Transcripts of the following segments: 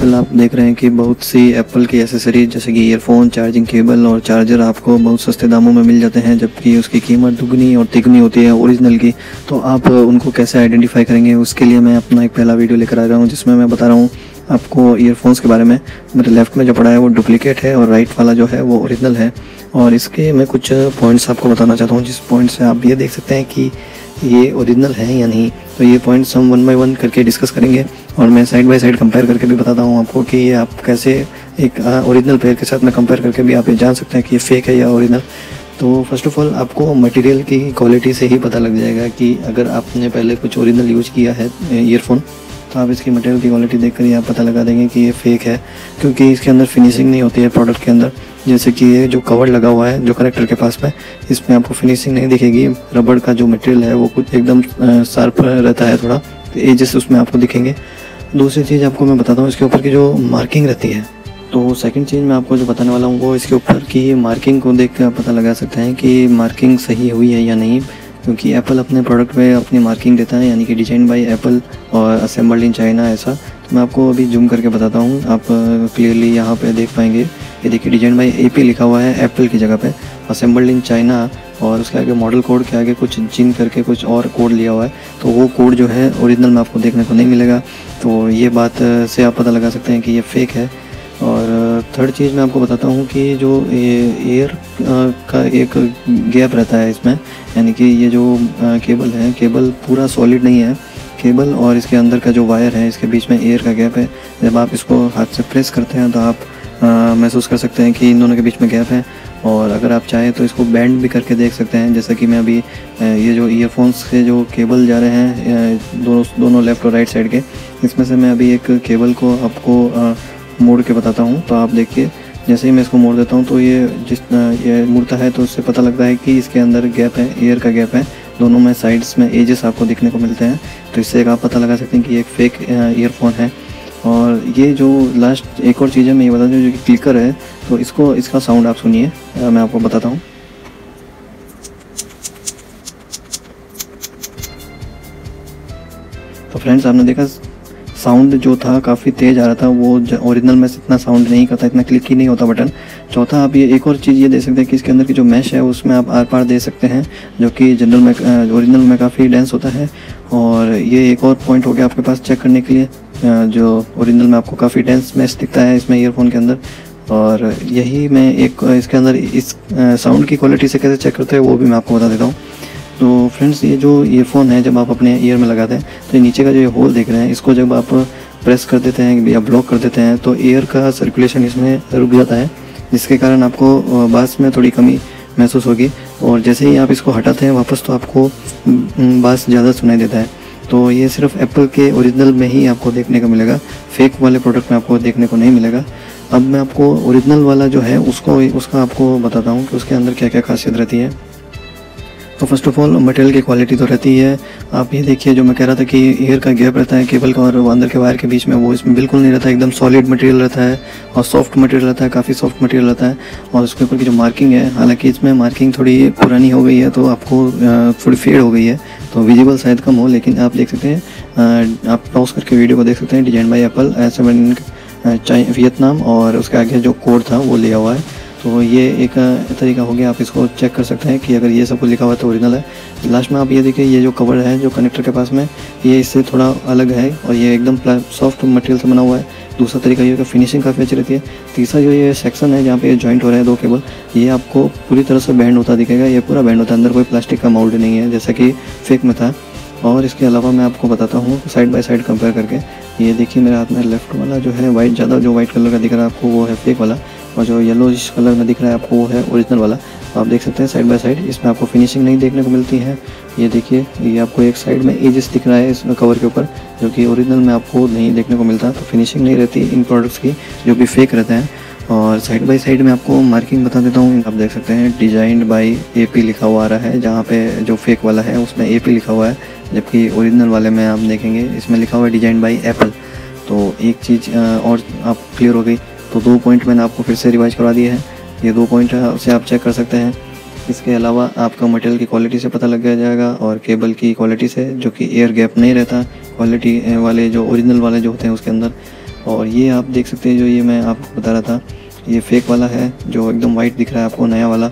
आजकल आप देख रहे हैं कि बहुत सी एप्पल की एसेसरीज जैसे कि ईयरफोन चार्जिंग केबल और चार्जर आपको बहुत सस्ते दामों में मिल जाते हैं, जबकि उसकी कीमत दुगनी और तिगनी होती है ओरिजिनल की। तो आप उनको कैसे आइडेंटिफाई करेंगे? उसके लिए मैं अपना एक पहला वीडियो लेकर आ रहा हूँ, जिसमें मैं बता रहा हूँ आपको ईयरफोन्स के बारे में। मेरे लेफ़्ट में जो पड़ा है वो डुप्लीकेट है और राइट वाला जो है वो ओरिजिनल है। और इसके मैं कुछ पॉइंट्स आपको बताना चाहता हूँ, जिस पॉइंट से आप ये देख सकते हैं कि ये ओरिजिनल है या नहीं। तो ये पॉइंट्स हम वन बाई वन करके डिस्कस करेंगे और मैं साइड बाई साइड कंपेयर करके भी बताता हूँ आपको कि ये आप कैसे एक ओरिजिनल पेयर के साथ में कंपेयर करके भी आप ये जान सकते हैं कि ये फेक है या ओरिजिनल तो फ़र्स्ट ऑफ़ ऑल आपको मटेरियल की क्वालिटी से ही पता लग जाएगा कि अगर आपने पहले कुछ ओरिजिनल यूज़ किया है ईयरफोन तो आप इसकी मटेरियल की क्वालिटी देख कर ही आप पता लगा देंगे कि ये फेक है, क्योंकि इसके अंदर फिनिशिंग नहीं होती है प्रोडक्ट के अंदर। जैसे कि ये जो कवर लगा हुआ है, जो करेक्टर के पास में, इसमें आपको फिनिशिंग नहीं दिखेगी। रबड़ का जो मटेरियल है, वो कुछ एकदम शार्प रहता है थोड़ा तो एजेस उसमें आपको दिखेंगे। दूसरी चीज़ आपको मैं बताता हूँ, इसके ऊपर की जो मार्किंग रहती है तो सेकंड चीज़ मैं आपको जो बताने वाला हूँ, वो इसके ऊपर की मार्किंग को देख कर पता लगा सकते हैं कि मार्किंग सही हुई है या नहीं। क्योंकि एप्पल अपने प्रोडक्ट पे अपनी मार्किंग देता है, यानी कि डिज़ाइन बाय एप्पल और असेंबल्ड इन चाइना ऐसा। तो मैं आपको अभी जूम करके बताता हूँ। आप क्लियरली यहाँ पे देख पाएँगे। ये देखिए डिज़ाइन बाय एपी लिखा हुआ है एप्पल की जगह पे। असेंबल्ड इन चाइना और उसके आगे मॉडल कोड के आगे कुछ जिन करके कुछ और कोड लिया हुआ है। तो वो कोड जो है ओरिजिनल में आपको देखने को नहीं मिलेगा। तो ये बात से आप पता लगा सकते हैं कि ये फेक है। और थर्ड चीज़ मैं आपको बताता हूँ कि जो ये एयर का एक गैप रहता है इसमें, यानी कि ये जो केबल है केबल पूरा सॉलिड नहीं है केबल और इसके अंदर का जो वायर है, इसके बीच में एयर का गैप है। जब आप इसको हाथ से प्रेस करते हैं तो आप महसूस कर सकते हैं कि इन दोनों के बीच में गैप है। और अगर आप चाहें तो इसको बैंड भी करके देख सकते हैं। जैसा कि मैं अभी ये जो ईयरफोन्स के जो केबल जा रहे हैं दोनों दोनों लेफ़्ट और राइट साइड के, इसमें से मैं अभी एक केबल को आपको मोड़ के बताता हूँ। तो आप देखिए, जैसे ही मैं इसको मोड़ देता हूँ तो ये जिस ये मुड़ता है तो उससे पता लगता है कि इसके अंदर गैप है, एयर का गैप है। दोनों में साइड्स में एजेस आपको देखने को मिलते हैं। तो इससे एक आप पता लगा सकते हैं कि एक फ़ेक ईयरफोन है। और ये जो लास्ट एक और चीज़ है, मैं ये बता दूँ जो कि क्लिकर है तो इसको, इसका साउंड आप सुनिए। मैं आपको बताता हूँ। तो फ्रेंड्स आपने देखा साउंड जो था काफ़ी तेज़ आ रहा था, वो ओरिजिनल में इतना साउंड नहीं करता, इतना क्लिक ही नहीं होता बटन चौथा, आप ये एक और चीज़ ये दे सकते हैं कि इसके अंदर की जो मैश है, उसमें आप आर पार दे सकते हैं, जो कि जनरल में ओरिजिनल में काफ़ी डेंस होता है। और ये एक और पॉइंट हो गया आपके पास चेक करने के लिए जो ओरिजिनल में आपको काफ़ी डेंस मैश दिखता है इसमें ईयरफोन के अंदर। और यही मैं एक, इसके अंदर इस साउंड की क्वालिटी से कैसे चेक करते हैं, वो भी मैं आपको बता देता हूँ। तो फ्रेंड्स ये जो ईयरफोन है, जब आप अपने ईयर में लगाते हैं तो ये नीचे का जो ये होल देख रहे हैं, इसको जब आप प्रेस कर देते हैं या ब्लॉक कर देते हैं तो एयर का सर्कुलेशन इसमें रुक जाता है, जिसके कारण आपको बास में थोड़ी कमी महसूस होगी। और जैसे ही आप इसको हटाते हैं, वापस तो आपको बास ज़्यादा सुनाई देता है। तो ये सिर्फ़ एप्पल के ओरिजिनल में ही आपको देखने को मिलेगा। फेक वाले प्रोडक्ट में आपको देखने को नहीं मिलेगा। अब मैं आपको ओरिजिनल वाला जो है, उसको, उसका आपको बताता हूँ कि उसके अंदर क्या क्या खासियत रहती है। तो फ़र्स्ट ऑफ़ ऑल मटेरियल की क्वालिटी तो रहती है। आप ये देखिए, जो मैं कह रहा था कि एयर का गैप रहता है केबल का और अंदर के वायर के बीच में, वो इसमें बिल्कुल नहीं रहता है। एकदम सॉलिड मटेरियल रहता है और सॉफ्ट मटेरियल रहता है, काफ़ी सॉफ्ट मटेरियल रहता है। और उसके ऊपर की जो मार्किंग है, हालाँकि इसमें मार्किंग थोड़ी पुरानी हो गई है तो आपको थोड़ी फेड हो गई है। तो विजिबल शायद कम हो, लेकिन आप देख सकते हैं आप पॉज करके वीडियो को देख सकते हैं। Design by Apple seven Vietnam और उसके आगे जो कोड था, वो लिया हुआ है। तो ये एक तरीका हो गया, आप इसको चेक कर सकते हैं कि अगर ये सब कुछ लिखा हुआ है तो ओरिजिनल है। लास्ट में आप ये देखिए, ये जो कवर है, जो कनेक्टर के पास में, ये इससे थोड़ा अलग है और ये एकदम सॉफ्ट मटेरियल से बना हुआ है। दूसरा तरीका ये फिनिशिंग काफ़ी अच्छी रहती है। तीसरा जो ये सेक्शन है, जहाँ पे ये जॉइंट हो रहा है, दो केबल ये आपको पूरी तरह से बैंड होता दिखेगा। ये पूरा बैंड होता है, अंदर कोई प्लास्टिक का माउल्ड नहीं है, जैसा कि फेक में था। और इसके अलावा मैं आपको बताता हूँ साइड बाय साइड कंपेयर करके, ये देखिए मेरे हाथ में लेफ़्ट वाला जो है वाइट ज़्यादा जो वाइट कलर का दिख रहा है आपको, वो है फेक वाला। और जो येलो कलर में दिख रहा है आपको वो है ओरिजिनल वाला। तो आप देख सकते हैं साइड बाय साइड इसमें आपको फिनिशिंग नहीं देखने को मिलती है। ये देखिए, ये आपको एक साइड में एजेस दिख रहा है इस कवर के ऊपर, जो कि ओरिजिनल में आपको नहीं देखने को मिलता तो फिनिशिंग नहीं रहती इन प्रोडक्ट्स की, जो कि फेक रहते हैं। और साइड बाय साइड में आपको मार्किंग बता देता हूँ, आप देख सकते हैं डिजाइंड बाई ए लिखा हुआ आ रहा है, जहाँ पे जो फेक वाला है उसमें एपी लिखा हुआ है, जबकि ओरिजिनल वाले में आप देखेंगे, इसमें लिखा हुआ है डिज़ाइन बाई एप्पल तो एक चीज़ और आप क्लियर हो गई। तो दो पॉइंट मैंने आपको फिर से रिवाइज करवा दिए हैं। ये दो पॉइंट है, उसे आप चेक कर सकते हैं। इसके अलावा आपका मटेरियल की क्वालिटी से पता लग जाएगा और केबल की क्वालिटी से, जो कि एयर गैप नहीं रहता क्वालिटी वाले जो ओरिजिनल वाले जो होते हैं उसके अंदर। और ये आप देख सकते हैं जो ये मैं आपको बता रहा था, ये फेक वाला है, जो एकदम वाइट दिख रहा है आपको, नया वाला।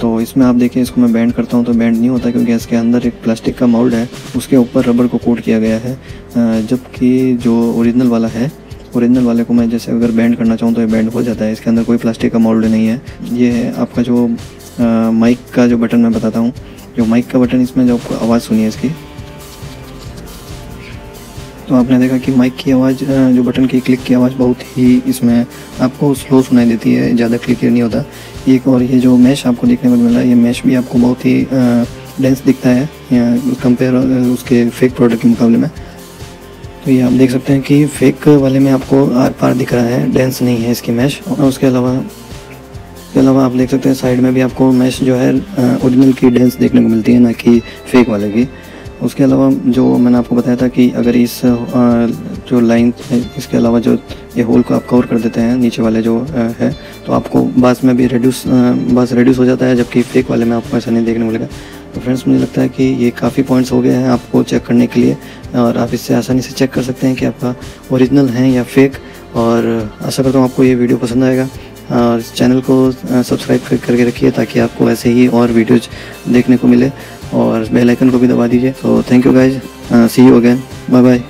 तो इसमें आप देखें इसको मैं बैंड करता हूँ तो बैंड नहीं होता, क्योंकि इसके अंदर एक प्लास्टिक का माउल्ड है, उसके ऊपर रबर को कोट किया गया है। जबकि जो ओरिजिनल वाला है ओरिजिनल वाले को मैं जैसे अगर बैंड करना चाहूँ तो ये बैंड हो जाता है। इसके अंदर कोई प्लास्टिक का मोल्ड नहीं है। ये है आपका जो माइक का जो बटन मैं बताता हूँ। जो माइक का बटन इसमें जो आपको आवाज़ सुनी है इसकी। तो आपने देखा कि माइक की आवाज़ जो बटन की क्लिक की आवाज़ बहुत ही इसमें आपको स्लो सुनाई देती है, ज़्यादा क्लियर नहीं होता। एक और ये जो मैश आपको देखने को मिल रहा है ये मैश भी आपको बहुत ही डेंस दिखता है। कंपेयर उसके फेक प्रोडक्ट के मुकाबले में। तो ये आप देख सकते हैं कि फेक वाले में आपको आर पार दिख रहा है डेंस नहीं है इसकी मैश और उसके अलावा इसके अलावा आप देख सकते हैं साइड में भी आपको मैश जो है ओरिजिनल की डेंस देखने को मिलती है, ना कि फेक वाले की। उसके अलावा जो मैंने आपको बताया था कि अगर इस जो लाइन इसके अलावा जो ये होल को आप कवर कर देते हैं, नीचे वाले जो है तो आपको बास में भी रेड्यूस बास रेड्यूस हो जाता है, जबकि फेक वाले में आपको ऐसा नहीं देखने को मिलेगा। तो फ्रेंड्स मुझे लगता है कि ये काफ़ी पॉइंट्स हो गए हैं आपको चेक करने के लिए और आप इससे आसानी से चेक कर सकते हैं कि आपका ओरिजिनल है या फेक और आशा करता हूँ आपको ये वीडियो पसंद आएगा और चैनल को सब्सक्राइब कर, करके रखिए ताकि आपको ऐसे ही और वीडियोज़ देखने को मिले और बेल आइकन को भी दबा दीजिए। तो thank you guys see you again bye bye